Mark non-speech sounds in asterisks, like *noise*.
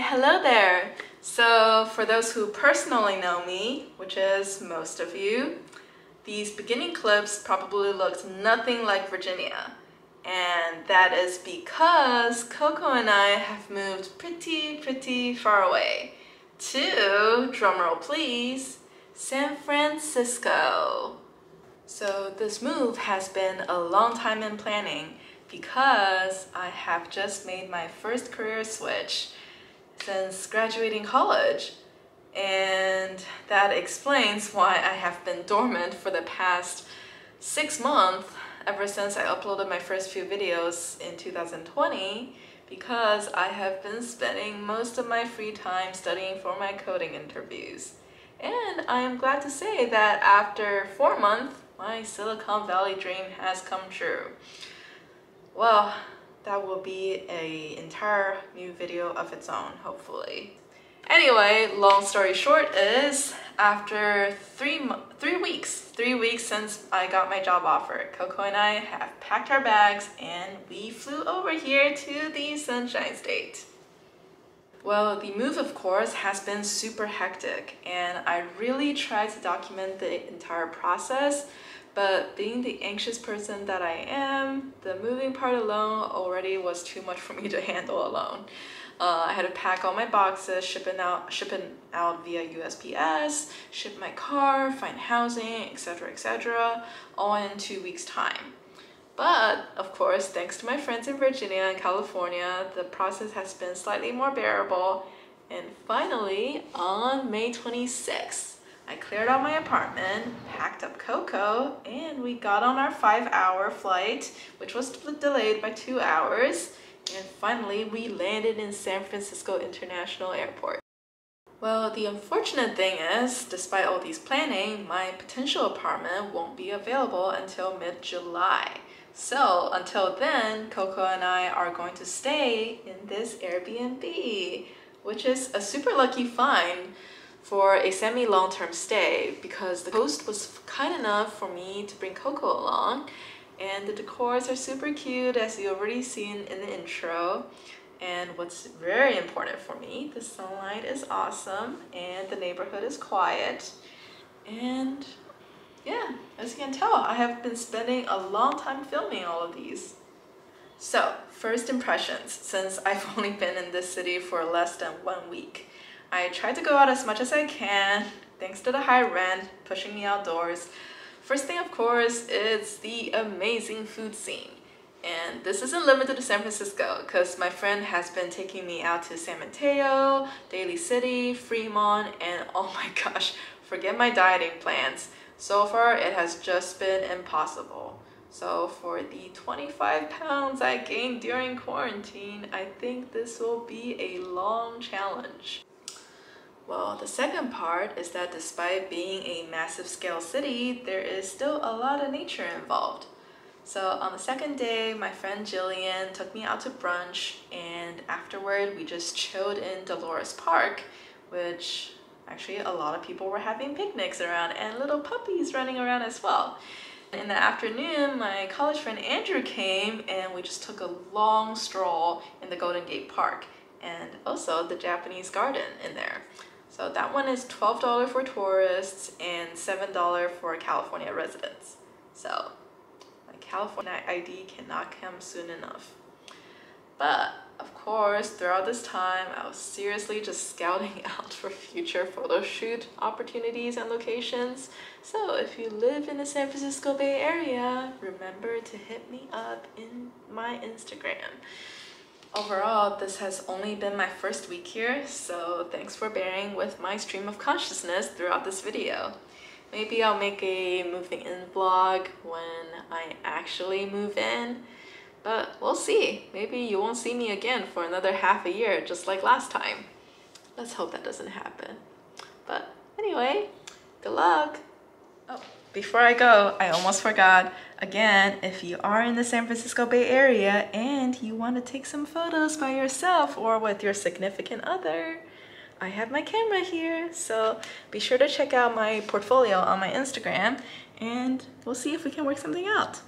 hello there. So for those who personally know me, which is most of you, these beginning clips probably looked nothing like Virginia. And that is because Coco and I have moved pretty, pretty far away to, drumroll please, San Francisco. So this move has been a long time in planning because I have just made my first career switch since graduating college. And that explains why I have been dormant for the past six months ever since I uploaded my first few videos in 2020 because I have been spending most of my free time studying for my coding interviews. And I am glad to say that after four months, my Silicon Valley dream has come true. Well, that will be a entire new video of its own, hopefully. Anyway, long story short is after three three weeks, three weeks since I got my job offer, Coco and I have packed our bags and we flew over here to the Sunshine State. Well, the move, of course, has been super hectic and I really tried to document the entire process but being the anxious person that I am, the moving part alone already was too much for me to handle alone. Uh, I had to pack all my boxes, shipping out, shipping out via USPS, ship my car, find housing, etc., etc., all in two weeks' time. But of course, thanks to my friends in Virginia and California, the process has been slightly more bearable. And finally, on May 26th, I cleared out my apartment, packed up Coco, and we got on our five hour flight, which was delayed by two hours. And finally, we landed in San Francisco International Airport. Well, the unfortunate thing is, despite all these planning, my potential apartment won't be available until mid-July. So until then, Coco and I are going to stay in this Airbnb, which is a super lucky find for a semi long-term stay because the host was kind enough for me to bring Coco along. And the decors are super cute as you already seen in the intro. And what's very important for me the sunlight is awesome and the neighborhood is quiet. And yeah as you can tell I have been spending a long time filming all of these. So first impressions since I've *laughs* only been in this city for less than one week I try to go out as much as I can, thanks to the high rent pushing me outdoors. First thing, of course, is the amazing food scene. And this isn't limited to San Francisco because my friend has been taking me out to San Mateo, Daly City, Fremont, and *laughs* oh my gosh, forget my dieting plans. So far, it has just been impossible. So for the 25 pounds I gained during quarantine, I think this will be a long challenge. Well, the second part is that despite being a massive scale city, there is still a lot of nature involved. So on the second day, my friend Jillian took me out to brunch and afterward we just chilled in Dolores Park, which actually a lot of people were having picnics around and little puppies running around as well. In the afternoon, my college friend Andrew came and we just took a long stroll in the Golden Gate Park and also the Japanese garden in there. So that one is $12 for tourists and $7 for California residents. So my California ID cannot come soon enough. But of course, throughout this time, I was seriously just scouting *laughs* out for future photo shoot opportunities and locations. So if you live in the San Francisco Bay Area, remember to hit me up in my Instagram. Overall, this has only been my first week here, so thanks for bearing with my stream of consciousness throughout this video. Maybe I'll make a moving in vlog when I actually move in, but we'll see. Maybe you won't see me again for another half a year, just like last time. Let's hope that doesn't happen. But anyway, good luck. Oh. Before I go, I almost forgot. Again, if you are in the San Francisco Bay Area and you want to take some photos by yourself or with your significant other, I have my camera here. So be sure to check out my portfolio on my Instagram and we'll see if we can work something out.